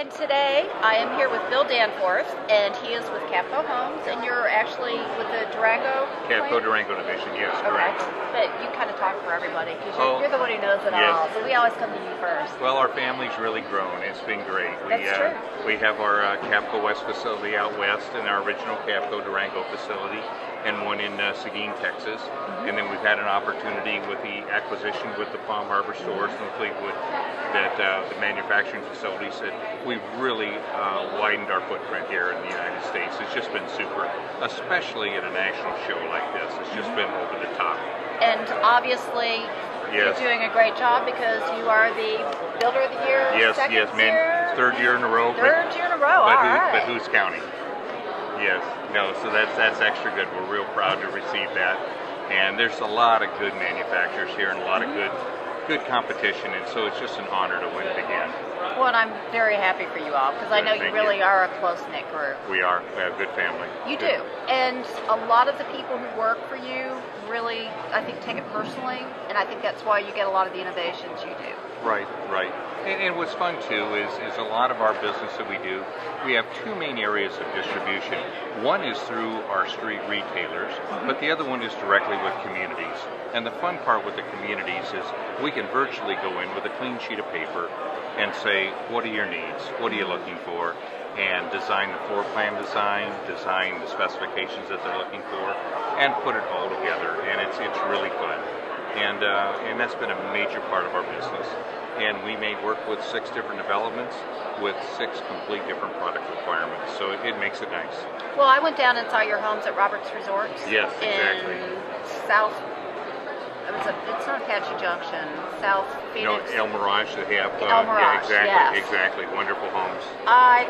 And today I am here with Bill Danforth, and he is with Cavco Homes, and you're actually with the Durango. Cavco plant? Durango division, yes, Okay, correct. but you kind of talk for everybody because you're, Oh, you're the one who knows it yes. all. So we always come to you first. Well, our family's really grown. It's been great. We, That's uh, true. we have our uh, Cavco West facility out west and our original Cavco Durango facility and one in uh, Seguin, Texas. Mm-hmm. And then we've had an opportunity with the acquisition with the Palm Harbor stores and Fleetwood that uh, the manufacturing facilities that we've really uh, widened our footprint here in the United States. It's just been super, especially at a national show like this. It's just been over the top. And obviously, Yes. you're doing a great job because you are the Builder of the Year. Yes, yes, man. year? Third year in a row. but- Third year in a row. but, all who, right. but who's counting? Yes, no, so that's that's extra good. We're real proud to receive that, and there's a lot of good manufacturers here and a lot of good good competition, and so it's just an honor to win it again. Well, and I'm very happy for you all because I know you really you. are a close knit group. We are we have a good family. You Good. do. And a lot of the people who work for you really, I think, take it personally. And I think that's why you get a lot of the innovations you do. Right, right. And, and what's fun too is, is a lot of our business that we do, we have two main areas of distribution. One is through our street retailers, mm-hmm. but the other one is directly with communities. And the fun part with the communities is we can virtually go in with a clean sheet of paper and say, what are your needs? What are you looking for? And design the floor plan design, design the specifications that they're looking for, and put it all together. And it's, it's really fun and uh, and that's been a major part of our business. And we may work with six different developments with six complete different product requirements, so it, it makes it nice. Well, I went down and saw your homes at Roberts Resorts. Yes, exactly. In South. It was a, it's not Apache Junction. South Phoenix. El Mirage, they have. Uh, El Mirage, yeah, exactly, yes. exactly. Wonderful homes. I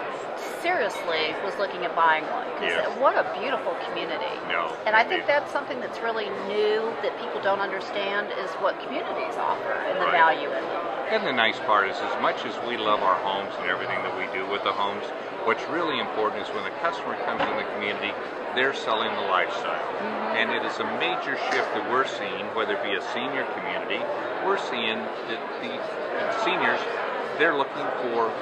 seriously was looking at buying one because Yes. what a beautiful community. No, And I think that's something that's really new that people don't understand is what communities offer and the Right. value in them. And the nice part is, as much as we love our homes and everything that we do with the homes, what's really important is when the customer comes in the community, they're selling the lifestyle. Mm-hmm. And it is a major shift that we're seeing, whether it be a senior community, we're seeing that the, seniors, they're looking for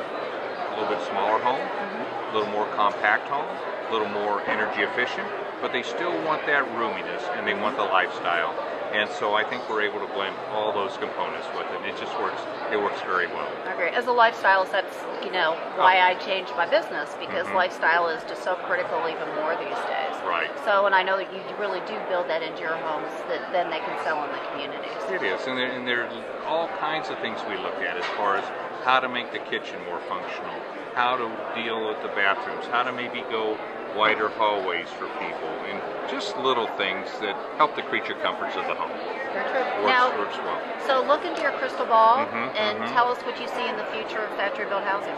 little bit smaller home, a little more compact home, a little more energy efficient, but they still want that roominess and they want the lifestyle. And so I think we're able to blend all those components with it. And it just works. It works very well. Agree. As a lifestylist, that's you know why I changed my business because Mhm. lifestyle is just so critical even more these days. Right. So, and I know that you really do build that into your homes that then they can sell in the communities. It is, and, there, and there's all kinds of things we look at as far as how to make the kitchen more functional, how to deal with the bathrooms, how to maybe go wider hallways for people, and just little things that help the creature comforts of the home. Very true. Works, now, works well. so look into your crystal ball Mhm, and mhm. tell us what you see in the future of factory built housing.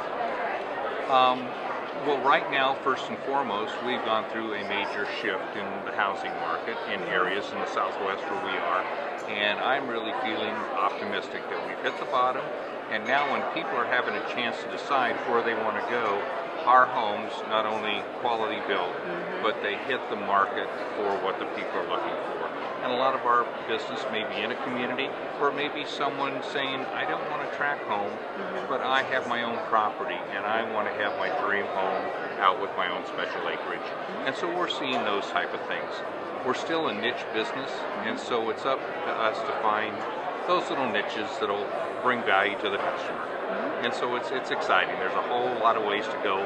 Um, well, right now, first and foremost, we've gone through a major shift in the housing market in areas in the southwest where we are. And I'm really feeling optimistic that we've hit the bottom. And now, when people are having a chance to decide where they want to go, our homes not only quality built, mm-hmm. but they hit the market for what the people are looking for. And a lot of our business may be in a community, or it may be someone saying, I don't want a tract home, mm-hmm. but I have my own property and I want to have my dream home out with my own special acreage. Mm-hmm. And so we're seeing those type of things. We're still a niche business, and so it's up to us to find those little niches that'll bring value to the customer. And so it's it's exciting. There's a whole lot of ways to go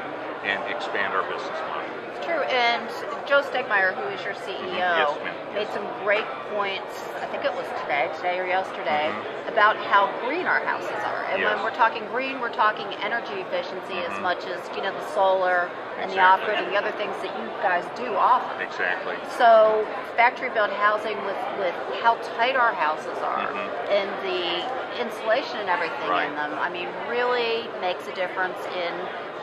and expand our business model. It's true. And Joe Stegmayer, who is your CEO, Mm-hmm. Yes, made some great points. I think it was today, today or yesterday, Mhm. about how green our houses are. And Yes. when we're talking green, we're talking energy efficiency as Mhm. much as you know the solar and the Exactly. off-grid and the other things that you guys do offer. Exactly. So factory built housing with, with how tight our houses are Mhm. and the insulation and everything Right. in them, I mean, really makes a difference in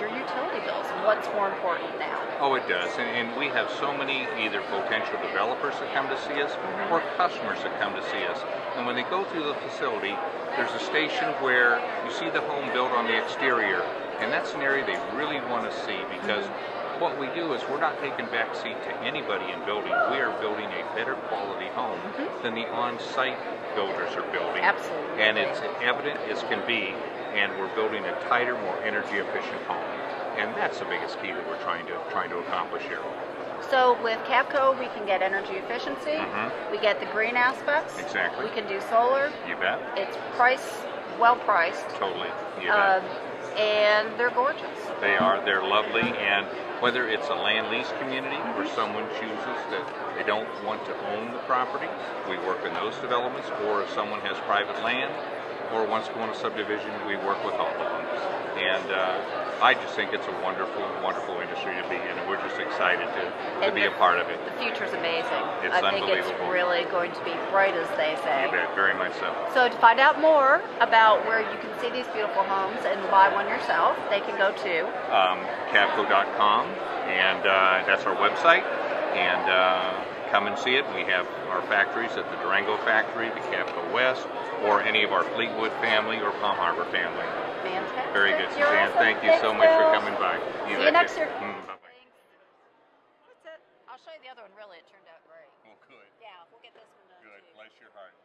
your utility bills. What's more important now? Oh, it does. And, and we have so many either potential developers that come to see us mm-hmm. or customers that come to see us. And when they go through the facility, there's a station where you see the home built on the exterior. And that's an area they really want to see because mm-hmm. What we do is we're not taking back seat to anybody in building. We are building a better quality home than the on-site builders are building. Absolutely. And it's evident as can be, and we're building a tighter, more energy efficient home. And that's the biggest key that we're trying to trying to accomplish here. So with Cavco, we can get energy efficiency. Mhm. We get the green aspects. Exactly. We can do solar. You bet. It's price well priced, Totally. You bet. And they're gorgeous. They are. They're lovely, and whether it's a land lease community where someone chooses that they don't want to own the property, we work in those developments, or if someone has private land or wants to go on a subdivision, we work with all of them. And uh, I just think it's a wonderful, wonderful industry to be in, and we're just excited to, to be a part of it. The future's amazing. It's I think it's really going to be bright, as they say. You bet. Very much so. So to find out more about where you can see these beautiful homes and buy one yourself, they can go to um, Cavco.com, and uh, that's our website. And uh, come and see it. We have our factories at the Durango factory, the Cavco West, or any of our Fleetwood family or Palm Harbor family. Fantastic. Very good, You're Suzanne. awesome. Thank you so Thanks, much for coming by. See you next year. Mm, bye-bye. I'll show you the other one. Really, it turned out great. Well, good. Yeah, we'll get this one done Good. Bless your heart.